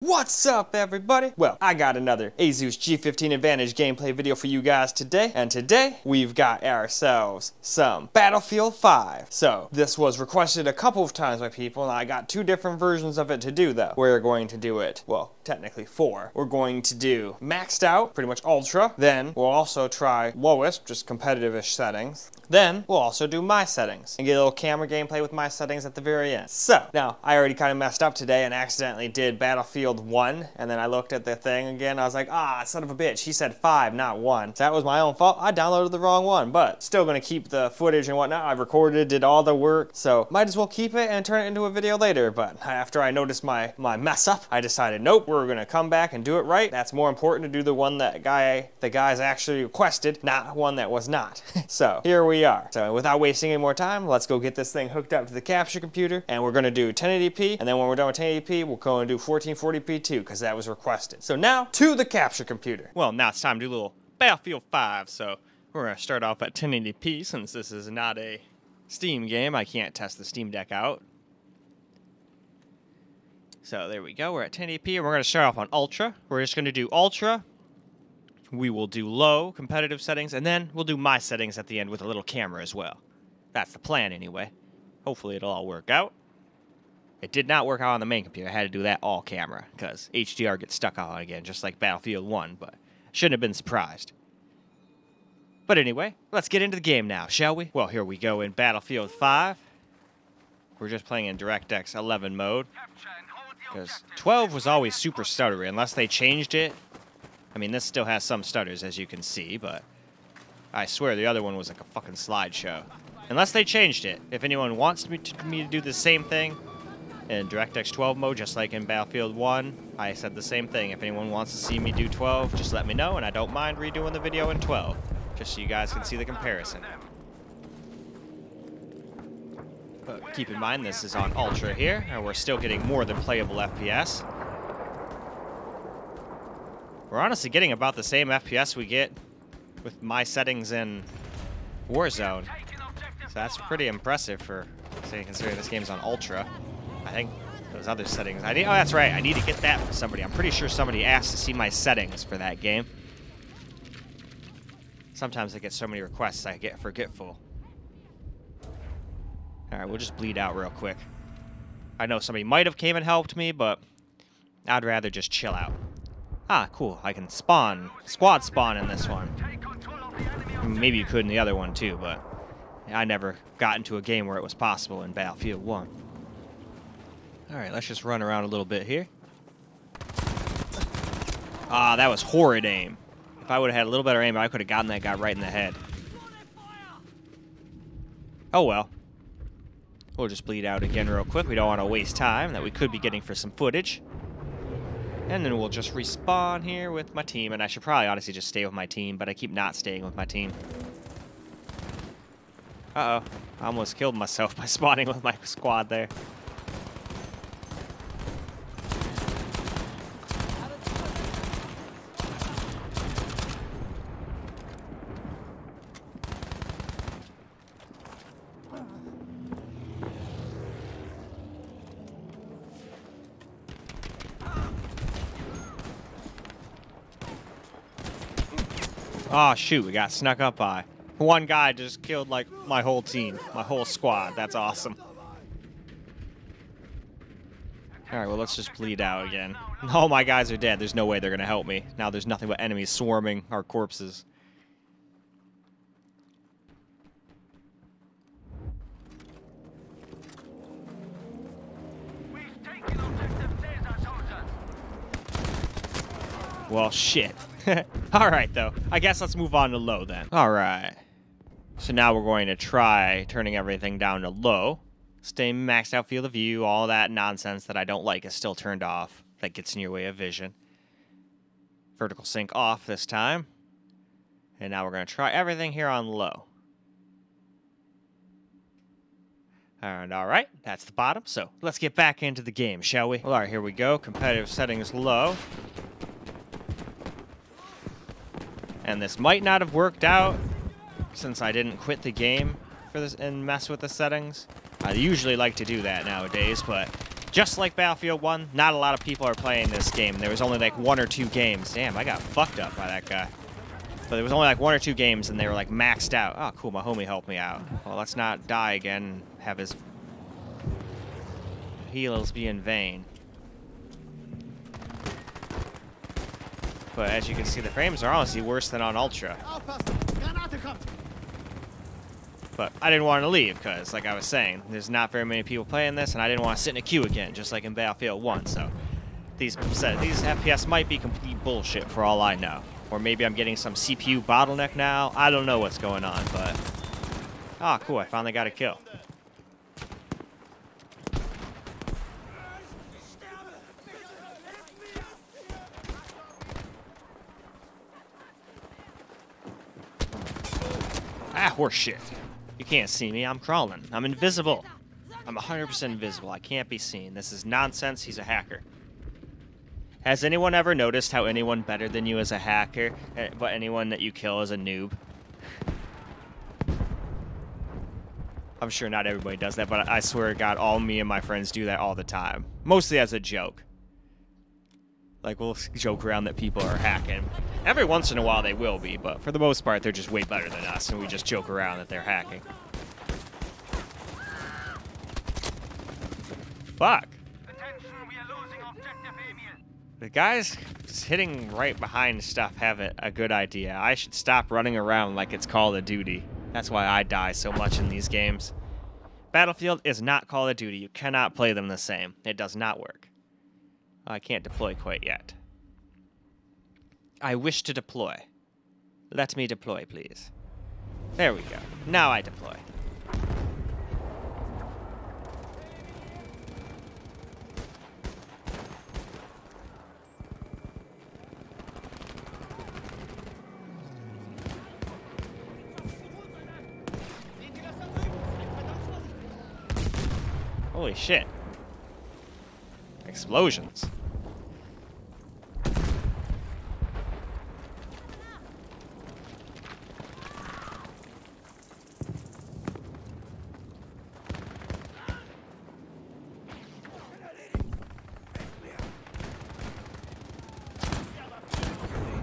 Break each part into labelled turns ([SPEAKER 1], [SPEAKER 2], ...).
[SPEAKER 1] What's up everybody? Well, I got another Asus G15 Advantage gameplay video for you guys today, and today we've got ourselves some Battlefield 5. So, this was requested a couple of times by people, and I got two different versions of it to do though. We're going to do it, well, technically four. We're going to do maxed out, pretty much ultra, then we'll also try lowest, just competitive-ish settings. Then, we'll also do my settings, and get a little camera gameplay with my settings at the very end. So, now, I already kind of messed up today and accidentally did Battlefield field one, and then I looked at the thing again. I was like, ah, son of a bitch, he said five, not one. That was my own fault. I downloaded the wrong one, but still gonna keep the footage and whatnot. I recorded, did all the work, so might as well keep it and turn it into a video later. But after I noticed my, my mess up, I decided, nope, we're gonna come back and do it right. That's more important to do the one that guy, the guys actually requested, not one that was not. so here we are. So without wasting any more time, let's go get this thing hooked up to the capture computer, and we're gonna do 1080p, and then when we're done with 1080p, we'll go and do 1440 240p2 because that was requested. So now to the capture computer. Well, now it's time to do a little Battlefield 5. So we're going to start off at 1080p since this is not a Steam game. I can't test the Steam Deck out. So there we go. We're at 1080p and we're going to start off on Ultra. We're just going to do Ultra. We will do low competitive settings and then we'll do my settings at the end with a little camera as well. That's the plan anyway. Hopefully it'll all work out. It did not work out on the main computer. I had to do that all camera, because HDR gets stuck on again, just like Battlefield 1, but shouldn't have been surprised. But anyway, let's get into the game now, shall we? Well, here we go in Battlefield 5. We're just playing in DirectX 11 mode. Because 12 was always super stuttery, unless they changed it I mean, this still has some stutters, as you can see, but I swear the other one was like a fucking slideshow. Unless they changed it. If anyone wants me to, me to do the same thing in DirectX 12 mode, just like in Battlefield 1, I said the same thing. If anyone wants to see me do 12, just let me know, and I don't mind redoing the video in 12, just so you guys can see the comparison. But keep in mind, this is on Ultra here, and we're still getting more than playable FPS. We're honestly getting about the same FPS we get with my settings in Warzone. So that's pretty impressive for, considering this game's on Ultra. I think those other settings. I need, oh, that's right. I need to get that from somebody. I'm pretty sure somebody asked to see my settings for that game. Sometimes I get so many requests I get forgetful. Alright, we'll just bleed out real quick. I know somebody might have came and helped me, but I'd rather just chill out. Ah, cool. I can spawn, squad spawn in this one. Maybe you could in the other one too, but I never got into a game where it was possible in Battlefield 1. Alright, let's just run around a little bit here. Ah, that was horrid aim. If I would have had a little better aim, I could have gotten that guy right in the head. Oh well. We'll just bleed out again real quick. We don't want to waste time that we could be getting for some footage. And then we'll just respawn here with my team, and I should probably honestly just stay with my team, but I keep not staying with my team. Uh-oh. I almost killed myself by spawning with my squad there. Oh, shoot, we got snuck up by. One guy just killed, like, my whole team, my whole squad. That's awesome. All right, well, let's just bleed out again. All my guys are dead. There's no way they're going to help me. Now there's nothing but enemies swarming our corpses. Well, shit. Alright, though. I guess let's move on to low, then. Alright. So now we're going to try turning everything down to low. Stay maxed out field of view, all that nonsense that I don't like is still turned off. That gets in your way of vision. Vertical sync off this time. And now we're going to try everything here on low. And all right, that's the bottom. So let's get back into the game, shall we? Well, all right, here we go. Competitive settings low. And this might not have worked out since I didn't quit the game for this and mess with the settings. I usually like to do that nowadays, but Just like Battlefield 1, not a lot of people are playing this game. There was only like one or two games. Damn, I got fucked up by that guy. But there was only like one or two games and they were like maxed out. Oh, cool, my homie helped me out. Well, let's not die again have his heals be in vain. But as you can see, the frames are honestly worse than on Ultra. But I didn't want to leave because, like I was saying, there's not very many people playing this, and I didn't want to sit in a queue again, just like in Battlefield 1. So these these FPS might be complete bullshit for all I know. Or maybe I'm getting some CPU bottleneck now. I don't know what's going on, but... Ah, oh, cool, I finally got a kill. Ah, horseshit. You can't see me. I'm crawling. I'm invisible. I'm 100% invisible. I can't be seen. This is nonsense. He's a hacker. Has anyone ever noticed how anyone better than you is a hacker, eh, but anyone that you kill is a noob? I'm sure not everybody does that, but I swear to God, all me and my friends do that all the time. Mostly as a joke. Like, we'll joke around that people are hacking. Every once in a while they will be, but for the most part, they're just way better than us, and we just joke around that they're hacking. Fuck. The guys hitting right behind stuff have a, a good idea. I should stop running around like it's Call of Duty. That's why I die so much in these games. Battlefield is not Call of Duty. You cannot play them the same. It does not work. I can't deploy quite yet. I wish to deploy. Let me deploy, please. There we go. Now I deploy. Holy shit. Explosions.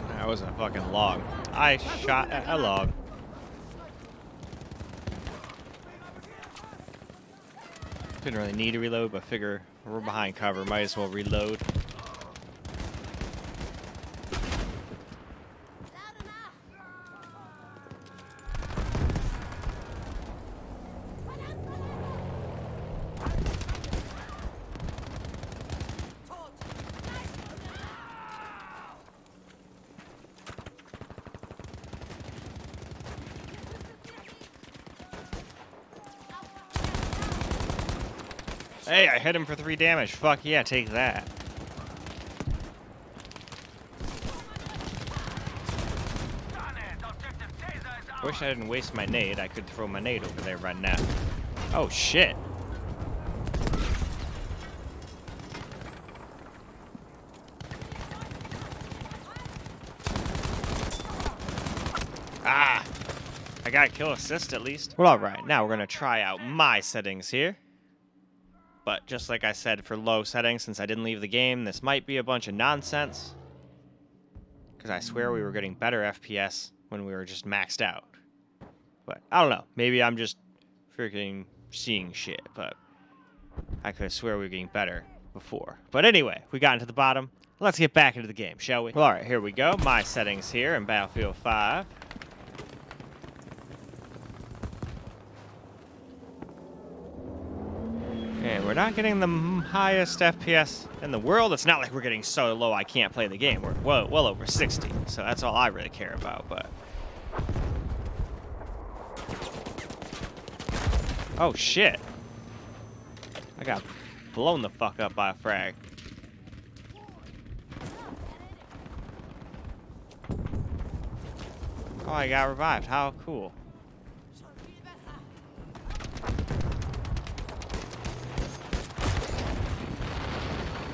[SPEAKER 1] That was a fucking log. I shot a log. Didn't really need to reload, but figure we're behind cover. Might as well reload. Hit him for three damage. Fuck yeah, take that. Wish I didn't waste my nade. I could throw my nade over there right now. Oh, shit. Ah! I got kill assist at least. Well, alright. Now we're to try out my settings here. But just like I said for low settings, since I didn't leave the game, this might be a bunch of nonsense. Because I swear we were getting better FPS when we were just maxed out. But I don't know. Maybe I'm just freaking seeing shit. But I could swear we were getting better before. But anyway, we got into the bottom. Let's get back into the game, shall we? Well, alright, here we go. My settings here in Battlefield 5. We're not getting the highest FPS in the world. It's not like we're getting so low I can't play the game. We're well, well over 60, so that's all I really care about, but... Oh, shit. I got blown the fuck up by a frag. Oh, I got revived. How cool.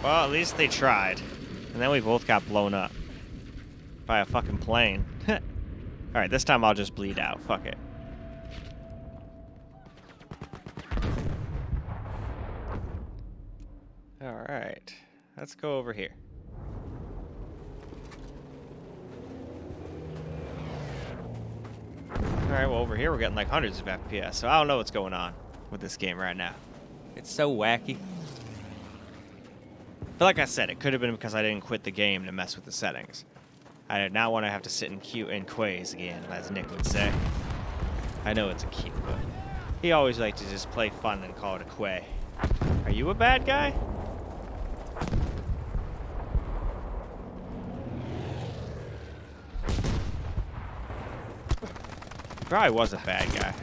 [SPEAKER 1] Well, at least they tried. And then we both got blown up. By a fucking plane. Alright, this time I'll just bleed out. Fuck it. Alright, let's go over here. Alright, well over here we're getting like hundreds of FPS, so I don't know what's going on with this game right now. It's so wacky. But like I said, it could have been because I didn't quit the game to mess with the settings. I did not want to have to sit in queue in quays again, as Nick would say. I know it's a queue, but he always liked to just play fun and call it a quay. Are you a bad guy? Probably was a bad guy.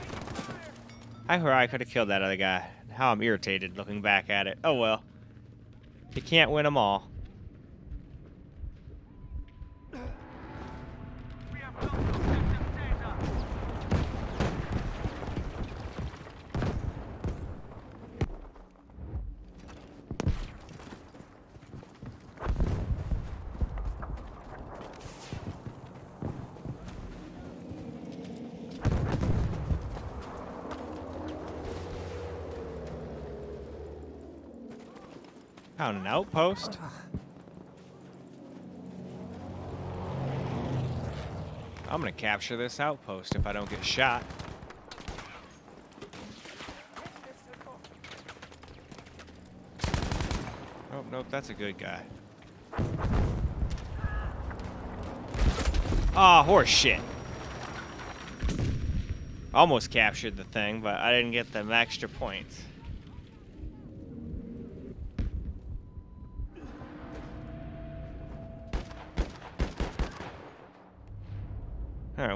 [SPEAKER 1] I heard I could have killed that other guy. How I'm irritated looking back at it. Oh well. You can't win them all. Found an outpost. I'm gonna capture this outpost if I don't get shot. Oh, nope, that's a good guy. Ah, oh, horse shit. Almost captured the thing, but I didn't get them extra points.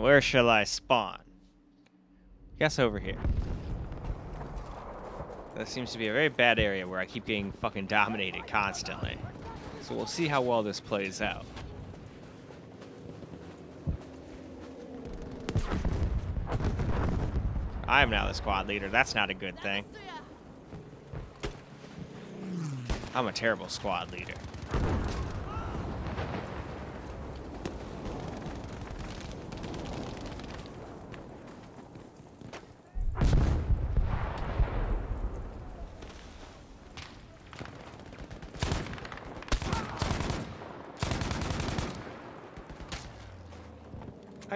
[SPEAKER 1] Where shall I spawn? Guess over here. That seems to be a very bad area where I keep getting fucking dominated constantly. So we'll see how well this plays out. I am now the squad leader. That's not a good thing. I'm a terrible squad leader.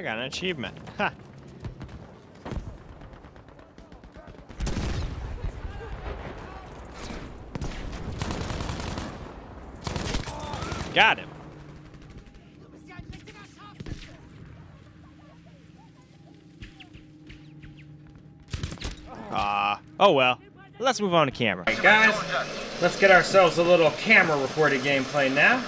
[SPEAKER 1] Got an achievement. Ha! Got him. Ah, uh, oh well. Let's move on to camera. Alright guys, let's get ourselves a little camera reported gameplay now.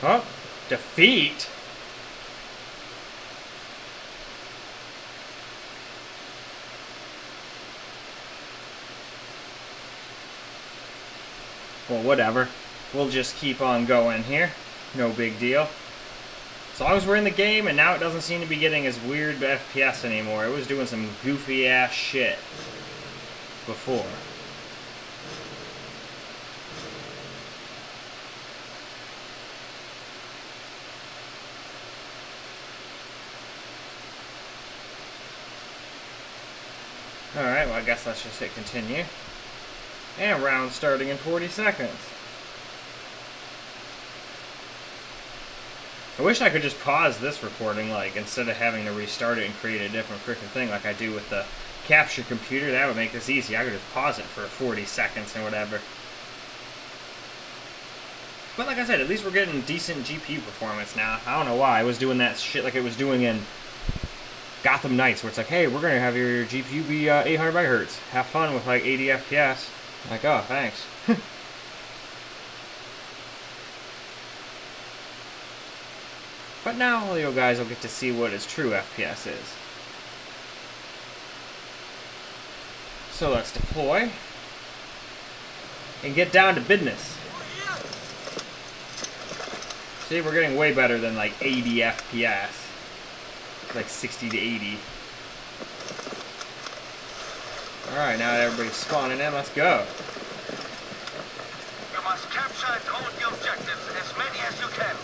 [SPEAKER 1] Huh? Defeat? Well, whatever. We'll just keep on going here. No big deal. As long as we're in the game, and now it doesn't seem to be getting as weird FPS anymore. It was doing some goofy-ass shit before. Alright, well I guess let's just hit continue. And round starting in 40 seconds. I wish I could just pause this recording, like, instead of having to restart it and create a different freaking thing like I do with the capture computer. That would make this easy. I could just pause it for 40 seconds or whatever. But like I said, at least we're getting decent GPU performance now. I don't know why. I was doing that shit like it was doing in Gotham Knights, where it's like, hey, we're going to have your GPU be uh, 800 megahertz. Have fun with like 80 FPS. Like, oh, thanks. but now all you guys will get to see what his true FPS is. So let's deploy and get down to business. See, we're getting way better than like 80 FPS. Like 60 to 80. Alright, now everybody's spawning in. Let's go.
[SPEAKER 2] You must capture and hold the objectives, as many as you can.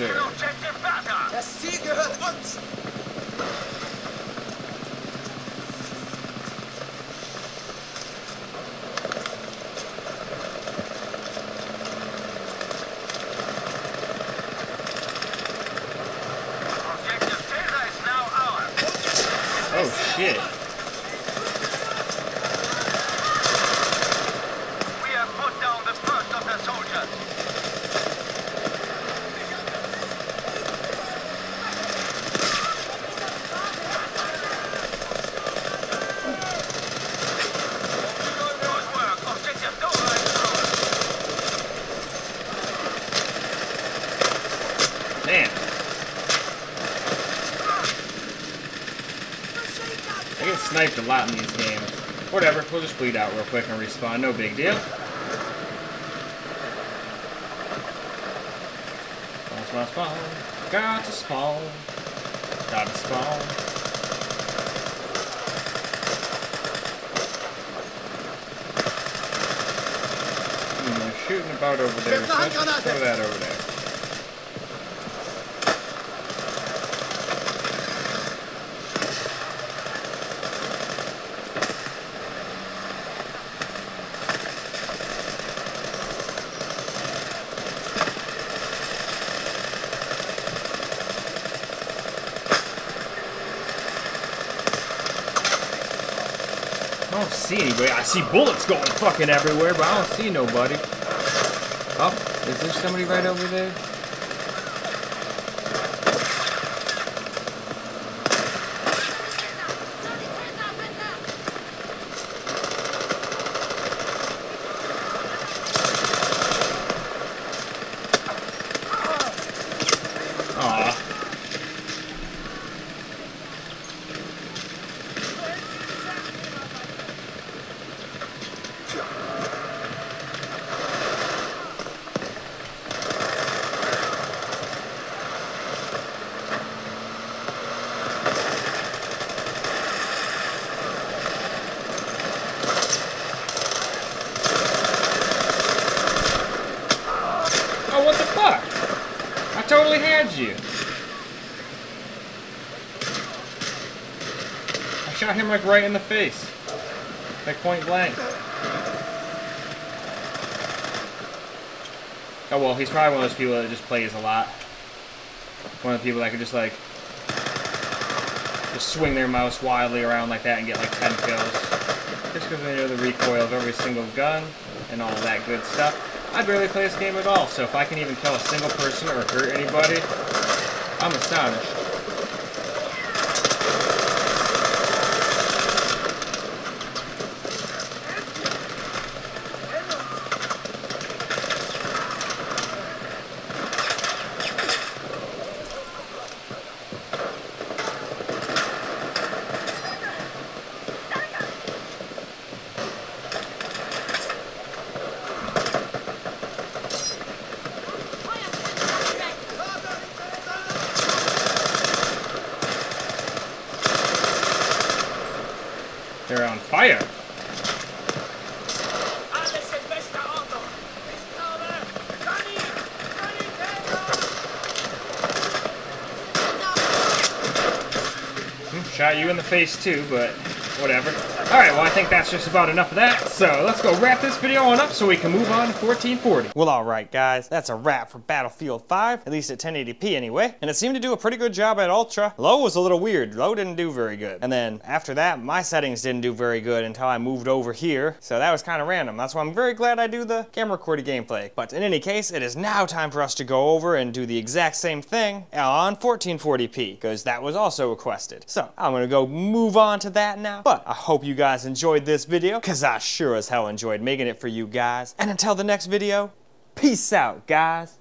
[SPEAKER 1] Alright,
[SPEAKER 2] Wir
[SPEAKER 1] capture.
[SPEAKER 2] taken Objective Dora.
[SPEAKER 3] Das Ziel gehört uns!
[SPEAKER 2] Objective Dora is now ours.
[SPEAKER 1] Oh shit.
[SPEAKER 2] We have put down the first of the soldiers. Good work. Objective Dora is ours.
[SPEAKER 1] Man. I get sniped a lot in these games. Whatever, we'll just bleed out real quick and respawn. No big deal. Spawn, spawn, spawn. Got to spawn. Got to spawn. Hmm, they're shooting about over there. So let's just throw that over there. See anybody. I see bullets going fucking everywhere, but I don't see nobody. Oh, is there somebody right over there? Aw. Oh, what the fuck? I totally had you. I shot him like right in the face. Like point blank. Oh well, he's probably one of those people that just plays a lot. One of the people that can just like just swing their mouse wildly around like that and get like 10 kills. Just because they know the recoil of every single gun and all that good stuff. I barely play this game at all, so if I can even kill a single person or hurt anybody, I'm astonished. Face too, but whatever. Alright, well I think that's just about enough of that. So let's go wrap this video on up so we can move on to 1440. Well alright guys, that's a wrap for Battlefield 5, at least at 1080p anyway. And it seemed to do a pretty good job at Ultra. Low was a little weird, low didn't do very good. And then after that, my settings didn't do very good until I moved over here. So that was kind of random. That's why I'm very glad I do the camera recorded gameplay. But in any case, it is now time for us to go over and do the exact same thing on 1440p, because that was also requested. So I'm gonna go move on to that now. But I hope you guys enjoyed this video, because I sure as hell enjoyed making it for you guys. And until the next video, peace out, guys.